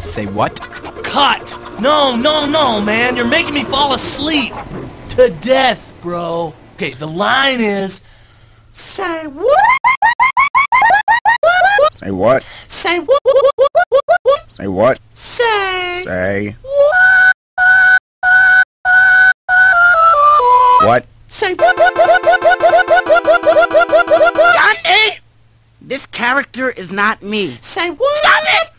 Say what? Cut! No, no, no, man. You're making me fall asleep. To death, bro. Okay, the line is... Say what? Say what? Say what? Say what? Say... Say what? Say what? Dante! This character is not me. Say what? Stop it!